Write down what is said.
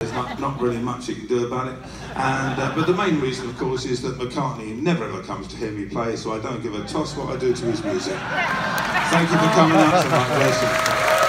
There's not, not really much you can do about it. And, uh, but the main reason, of course, is that McCartney never ever comes to hear me play, so I don't give a toss what I do to his music. Thank you for coming out tonight, my.